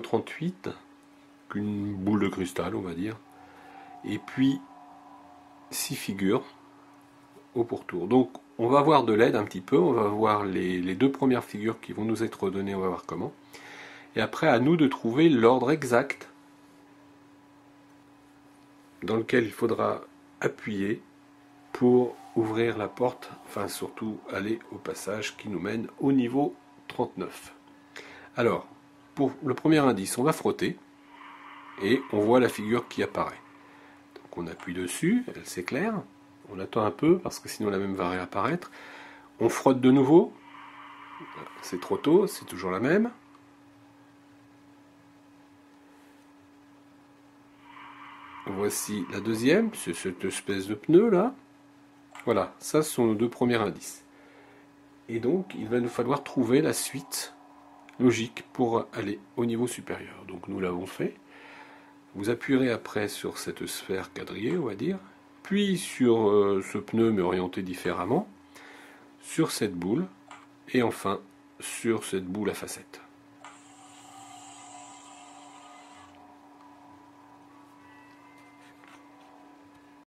niveau 38, qu'une boule de cristal, on va dire. Et puis 6 figures au pourtour. Donc on va voir de l'aide un petit peu, on va voir les, les, deux premières figures qui vont nous être données, on va voir comment. Et après à nous de trouver l'ordre exact dans lequel il faudra appuyer pour ouvrir la porte, enfin surtout aller au passage qui nous mène au niveau 39. Alors, le premier indice, on va frotter et on voit la figure qui apparaît. Donc on appuie dessus, elle s'éclaire, on attend un peu parce que sinon la même va réapparaître. On frotte de nouveau, c'est trop tôt, c'est toujours la même. Voici la deuxième, c'est cette espèce de pneu là. Voilà, ça sont nos deux premiers indices. Et donc il va nous falloir trouver la suite logique pour aller au niveau supérieur. Donc nous l'avons fait. Vous appuierez après sur cette sphère quadrillée, on va dire, puis sur euh, ce pneu mais orienté différemment, sur cette boule, et enfin sur cette boule à facettes.